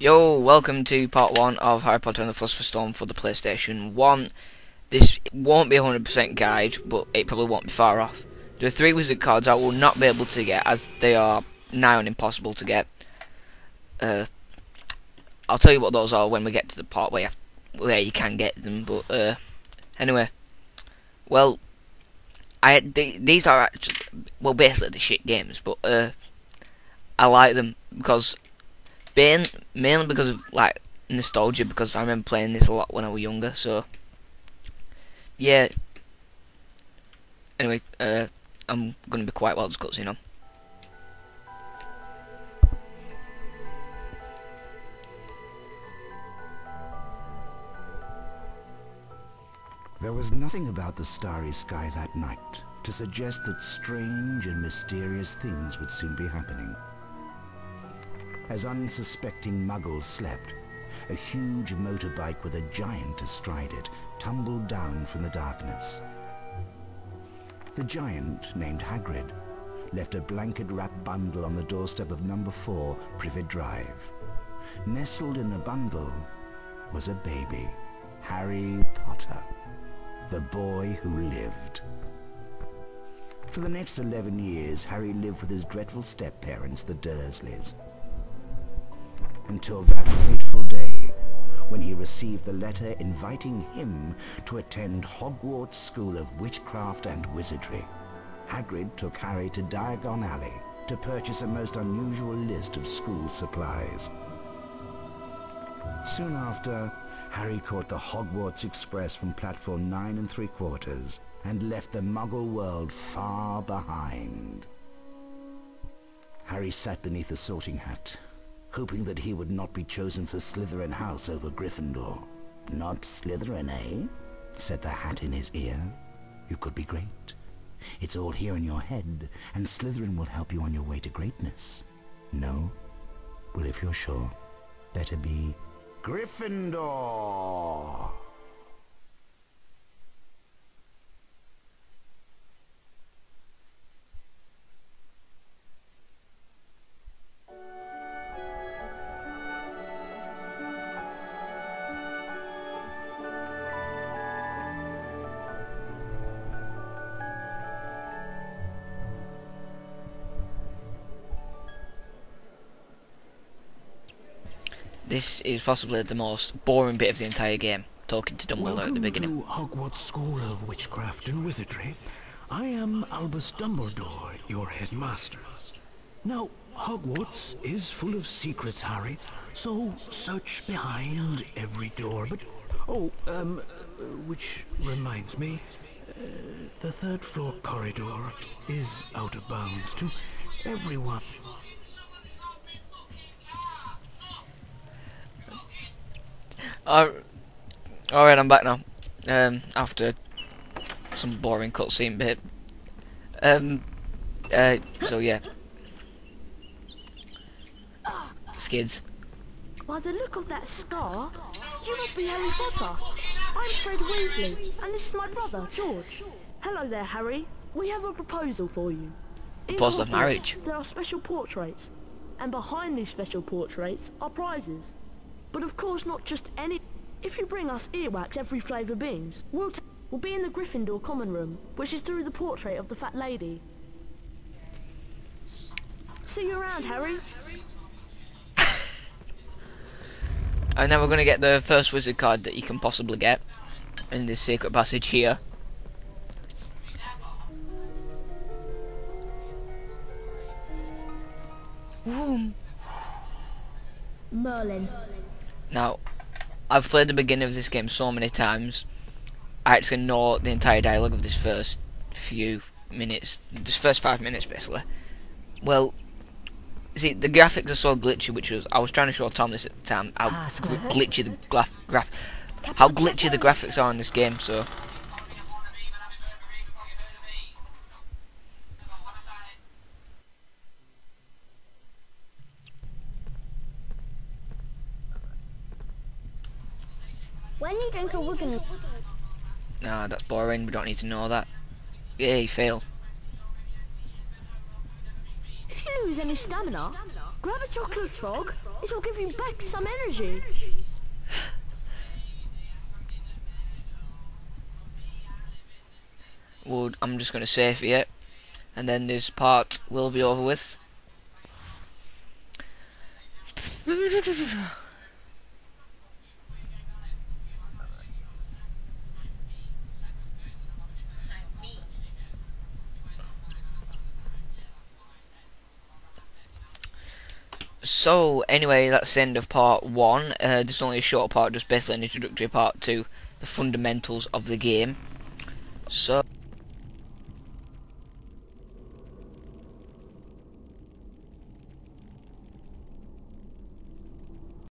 Yo, welcome to part 1 of Harry Potter and the Philosopher's Stone for the PlayStation 1. This won't be a 100% guide, but it probably won't be far off. There are three wizard cards I will not be able to get, as they are nigh on impossible to get. Uh, I'll tell you what those are when we get to the part where you, have, where you can get them, but uh, anyway. Well, I these are actually, well, basically the shit games, but uh, I like them because mainly because of like nostalgia because I remember playing this a lot when I was younger. So yeah. Anyway, uh, I'm gonna be quiet while this cutscene on. There was nothing about the starry sky that night to suggest that strange and mysterious things would soon be happening. As unsuspecting muggles slept, a huge motorbike with a giant astride it tumbled down from the darkness. The giant, named Hagrid, left a blanket-wrapped bundle on the doorstep of number 4 Privet Drive. Nestled in the bundle was a baby, Harry Potter, the boy who lived. For the next 11 years, Harry lived with his dreadful step-parents, the Dursleys. Until that fateful day, when he received the letter inviting him to attend Hogwarts School of Witchcraft and Wizardry. Hagrid took Harry to Diagon Alley to purchase a most unusual list of school supplies. Soon after, Harry caught the Hogwarts Express from platform nine and three quarters and left the Muggle world far behind. Harry sat beneath a sorting hat, hoping that he would not be chosen for Slytherin House over Gryffindor. Not Slytherin, eh? said the hat in his ear. You could be great. It's all here in your head, and Slytherin will help you on your way to greatness. No? Well, if you're sure, better be Gryffindor! This is possibly the most boring bit of the entire game, talking to Dumbledore Welcome at the beginning. to Hogwarts School of Witchcraft and Wizardry. I am Albus Dumbledore, your headmaster. Now, Hogwarts is full of secrets, Harry, so search behind every door. But, oh, um, which reminds me, uh, the third floor corridor is out of bounds to everyone. Alright, I'm back now. Um, after some boring cutscene bit. Um, uh, so yeah. Skids. By the look of that scar, you must be Harry Potter. I'm Fred Weasley, and this is my brother, George. Hello there, Harry. We have a proposal for you. In Proposal of marriage. There are special portraits, and behind these special portraits are prizes. But of course, not just any. If you bring us earwax every flavour beans, we'll, t we'll be in the Gryffindor common room, which is through the portrait of the fat lady. See you around, Harry. And now we're gonna get the first wizard card that you can possibly get in this secret passage here. Vroom. Merlin. Now, I've played the beginning of this game so many times. I actually know the entire dialogue of this first few minutes, this first five minutes basically. Well, see, the graphics are so glitchy, which was I was trying to show Tom this at the time how ah, gl glitchy the graph, graph how glitchy the graphics are in this game. So When you drink a Wigan, nah, that's boring. We don't need to know that. Yay, fail. If you lose any stamina, grab a chocolate frog will give you back some energy. Well, I'm just going to save it, and then this part will be over with. So, anyway, that's the end of part one. Uh, this is only a short part, just basically an introductory part to the fundamentals of the game. So.